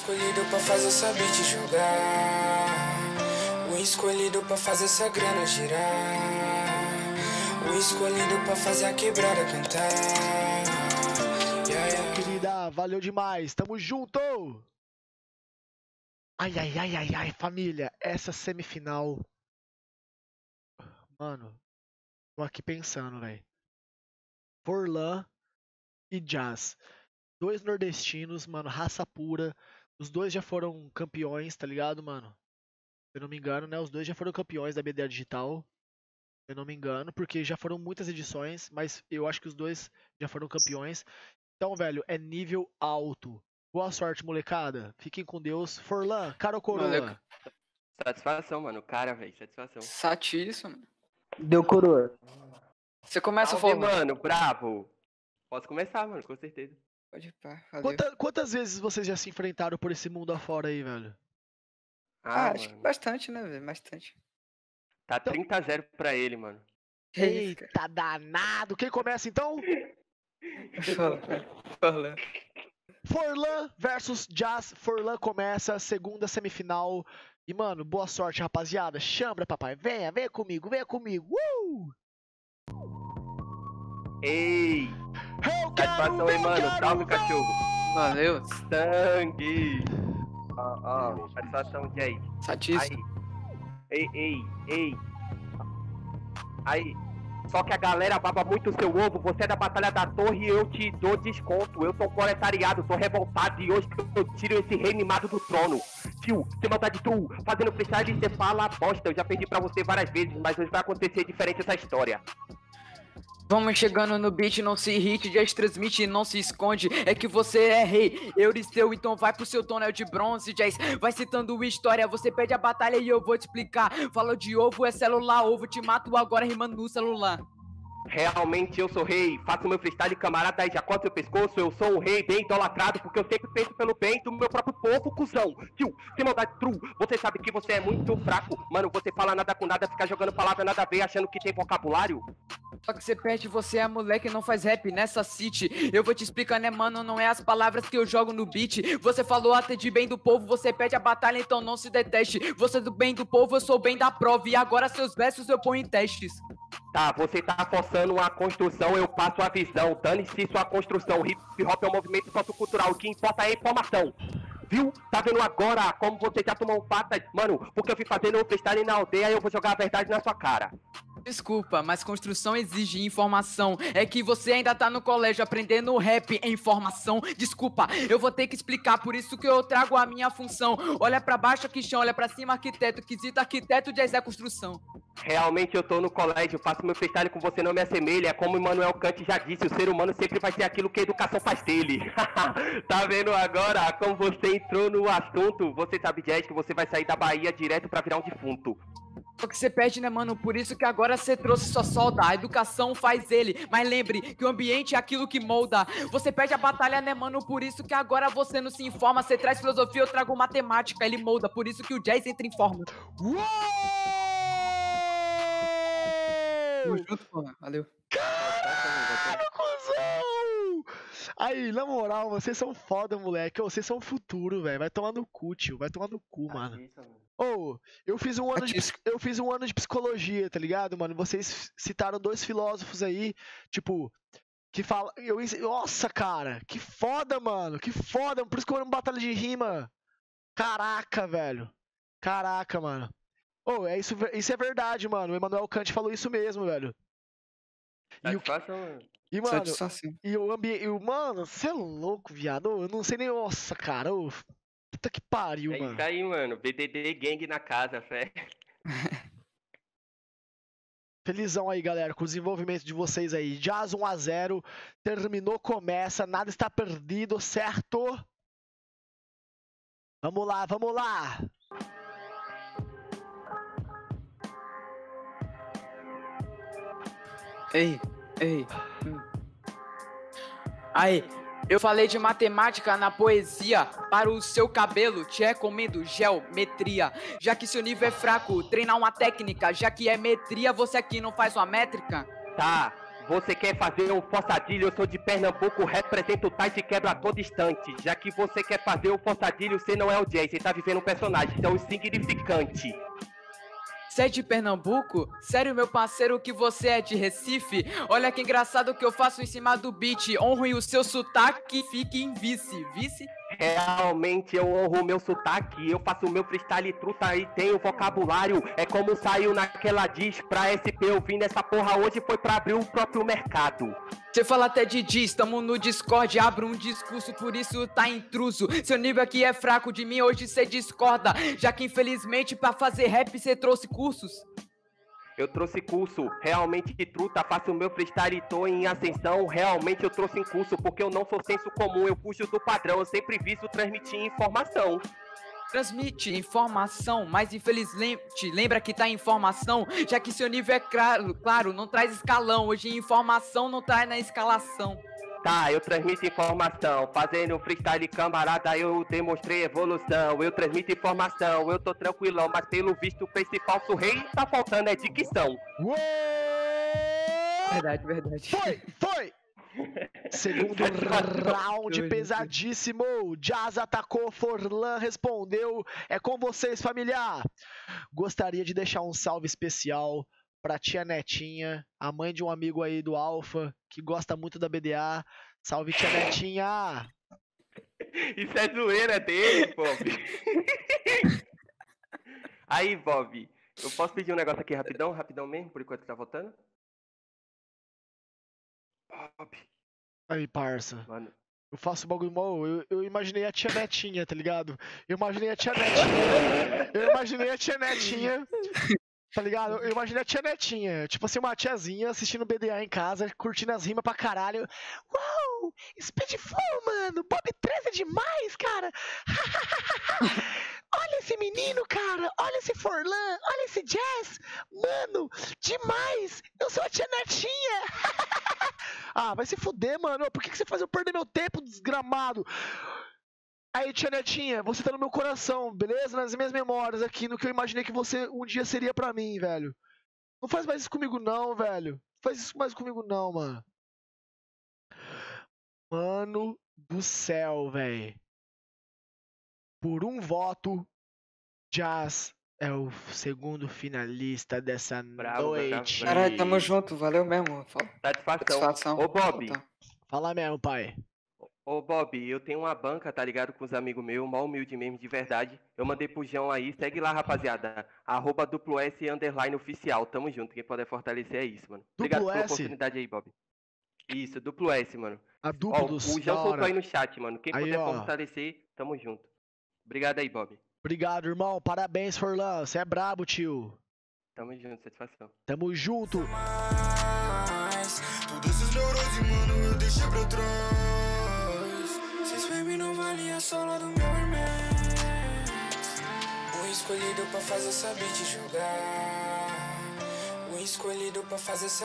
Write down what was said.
escolhido pra fazer essa beat jogar. O escolhido pra fazer essa grana girar. O escolhido pra fazer a quebrada cantar. Yeah, yeah. Querida, valeu demais. Tamo junto! Ai, ai, ai, ai, ai, família. Essa semifinal. Mano, tô aqui pensando, velho. Forlan e Jazz. Dois nordestinos, mano, raça pura. Os dois já foram campeões, tá ligado, mano? Se eu não me engano, né? Os dois já foram campeões da BDA Digital. Se eu não me engano, porque já foram muitas edições, mas eu acho que os dois já foram campeões. Então, velho, é nível alto. Boa sorte, molecada. Fiquem com Deus. Forlan, cara ou coroa? Moleque. Satisfação, mano. Cara, velho, satisfação. Satíssimo. Deu coroa. Você começa Salve, falando. mano, bravo. Posso começar, mano, com certeza. Pode pá. Valeu. Quanta- quantas vezes vocês já se enfrentaram por esse mundo afora aí, velho? Ah, Ah, acho que bastante, né, velho? Bastante. Tá 30 a 0 pra ele, mano. Cara? Eita danado! Quem começa então? Fala, fala. Forlan versus Jazz. Forlan começa, segunda semifinal. E, mano, boa sorte, rapaziada. Chambra, papai. Venha, venha comigo, venha comigo. Uh! Ei! Satisfação aí, mano. Salve, cachorro. Valeu. Sangue! Ó, ó, satisfação, Jay. Aí. Satíssimo. Ei, ei, ei. Aí. Só que a galera baba muito o seu ovo. Você é da Batalha da Torre e eu te dou desconto. Eu sou proletariado, tô revoltado e hoje eu tiro esse rei mimado do trono. Tio, sem maldade tu, fazendo freestyle você fala bosta. Eu já perdi pra você várias vezes, mas hoje vai acontecer diferente essa história. Vamos chegando no beat, não se irrite, já transmite, não se esconde. É que você é rei, Euristeu, então vai pro seu tonel de bronze, Jazz. Vai citando história, você pede a batalha e eu vou te explicar. Fala de ovo, é celular, ovo, te mato agora rimando no celular. Realmente eu sou rei, faço meu freestyle, camarada, e já corta seu pescoço. Eu sou um rei bem idolatrado, porque eu sempre penso pelo bem do meu próprio povo, cuzão. Tio, sem maldade true, você sabe que você é muito fraco. Mano, você fala nada com nada, fica jogando palavra nada a ver, achando que tem vocabulário. Só que você perde, você é moleque, não faz rap nessa city. Eu vou te explicar, né, mano? Não é as palavras que eu jogo no beat. Você falou até de bem do povo, você pede a batalha, então não se deteste. Você é do bem do povo, eu sou bem da prova. E agora seus versos eu ponho em testes. Tá, você tá forçando uma construção, eu passo a visão. Dane-se sua construção. Hip hop é um movimento sociocultural, o que importa é informação. Viu? Tá vendo agora como você já tomou patas? Mano, porque eu fui fazendo freestyle na aldeia eu vou jogar a verdade na sua cara. Desculpa, mas construção exige informação. É que você ainda tá no colégio aprendendo rap em informação. Desculpa, eu vou ter que explicar, por isso que eu trago a minha função. Olha pra baixo aqui chão, olha pra cima arquiteto, quesito arquiteto jazz é construção. Realmente eu tô no colégio, faço meu freestyle com você não me assemelha. Como Immanuel Kant já disse, o ser humano sempre vai ser aquilo que a educação faz dele. tá vendo agora como você entrou no assunto? Você sabe, Jazz, que você vai sair da Bahia direto pra virar um defunto. Só que você perde, né, mano? Por isso que agora você trouxe sua solda. A educação faz ele. Mas lembre que o ambiente é aquilo que molda. Você perde a batalha, né, mano? Por isso que agora você não se informa. Você traz filosofia, eu trago matemática. Ele molda. Por isso que o jazz entra em forma. Uou! Tamo junto, porra. Valeu. Cuzão! Aí, na moral, vocês são foda, moleque. Vocês são o futuro, velho. Vai tomar no cu, tio. Vai tomar no cu, mano. Ô, eu fiz um ano de eu fiz um ano de psicologia, tá ligado, mano? Vocês citaram dois filósofos aí, tipo, que fala, eu nossa, cara, que foda, mano. Que foda, por isso que eu amo batalha de rima. Caraca, velho. Caraca, mano. Ô, é isso, isso é verdade, mano. O Emmanuel Kant falou isso mesmo, velho. E, o, Satisfação, mano. e mano, e o ambiente. Mano, você é louco, viado. Eu não sei nem. Nossa, cara. ô, puta que pariu, É mano. isso aí, mano. BDD Gang na casa, fé. Felizão aí, galera, com o desenvolvimento de vocês aí. Jazz 1x0. Terminou, começa. Nada está perdido, certo? Vamos lá, vamos lá. Ei, ei. hum. Aí, eu falei de matemática na poesia. Para o seu cabelo, te recomendo geometria. Já que seu nível é fraco, treinar uma técnica. Já que é metria, você aqui não faz uma métrica. Tá, Você quer fazer um forçadilho? Eu sou de Pernambuco, represento o Tais e quebra a todo instante. Já que você quer fazer um forçadilho, você não é o Jay, você tá vivendo um personagem, então insignificante. Você é de Pernambuco? Sério, meu parceiro, que você é de Recife? Olha que engraçado que eu faço em cima do beat. Honro e o seu sotaque fique em vice. Vice? Realmente eu honro o meu sotaque, eu faço o meu freestyle truta e tenho vocabulário. É como saiu naquela diz pra SP, eu vim nessa porra hoje foi pra abrir o próprio mercado. Você fala até de diz, tamo no Discord, abro um discurso, por isso tá intruso. Seu nível aqui é fraco de mim, hoje cê discorda. Já que infelizmente pra fazer rap cê trouxe cursos. Eu trouxe curso, realmente que truta, faço o meu freestyle e tô em ascensão. Realmente eu trouxe em curso, porque eu não sou senso comum, eu puxo do padrão, eu sempre viso transmitir informação. Transmite informação, mas infelizmente lembra que tá em informação, já que seu nível é claro, claro, não traz escalão. Hoje informação não traz na escalação. Tá, eu transmito informação, fazendo freestyle camarada, eu demonstrei evolução. Eu transmito informação, eu tô tranquilão, mas pelo visto pra esse falso rei tá faltando é dicção. Uou! Verdade, verdade. Foi, foi! Segundo round pesadíssimo. Jazz atacou, Forlan respondeu. É com vocês, familiar. Gostaria de deixar um salve especial pra tia Netinha, a mãe de um amigo aí do Alfa, que gosta muito da BDA. Salve, tia Netinha! Isso é zoeira dele, Bob. Aí, Bob, eu posso pedir um negócio aqui rapidão, rapidão mesmo, por enquanto tá voltando? Bob, Aí, parça. mano. Eu faço bagulho mal. Eu, eu imaginei a tia Netinha, tá ligado? Eu imaginei a tia Netinha. Eu imaginei a tia Netinha. Tá ligado? Eu imaginei a tia Netinha. Tipo assim, uma tiazinha assistindo BDA em casa, curtindo as rimas pra caralho. Uau! Speedful, mano! Bob 13 é demais, cara! olha esse menino, cara! Olha esse Forlan! Olha esse Jazz! Mano, demais! Eu sou a tia Netinha! ah, vai se fuder, mano! Por que, que você faz eu perder meu tempo, desgramado? Aí, tia Netinha, você tá no meu coração, beleza? Nas minhas memórias aqui, no que eu imaginei que você um dia seria pra mim, velho. Não faz mais isso comigo, não, velho. Não faz isso mais comigo, não, mano. Mano do céu, velho. Por um voto, Jazz é o segundo finalista dessa Bravo, noite. Caralho, tamo junto, valeu mesmo. Fala. Satisfação. Satisfação. Ô, Bob, Tá. Fala mesmo, pai. Ô Bob, eu tenho uma banca, tá ligado? Com os amigos meus, mal humilde mesmo, de verdade. Eu mandei pro João aí, segue lá, rapaziada. Arroba duplo S underline oficial. Tamo junto. Quem puder fortalecer é isso, mano. Obrigado Duplo pela S? oportunidade aí, Bob. Isso, duplo S, mano. A Ó, dupla o dos João soltou hora. aí no chat, mano. Quem Aí, puder ó. fortalecer, tamo junto. Obrigado aí, Bob. Obrigado, irmão. Parabéns, Forlan. Você é brabo, tio. Tamo junto, satisfação. Tamo junto. mais. Todos esses neuroses, mano, eu deixei pra trás. Baby não valem a sola do meu Hermes. O escolhido pra fazer saber te jogar. O escolhido pra fazer